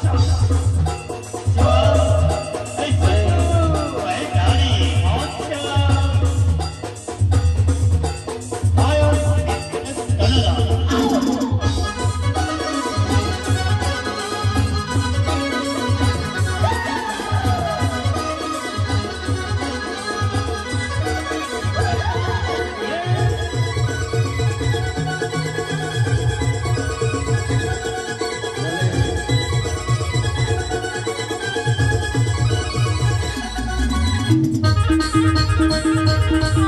Stop. ・うそ!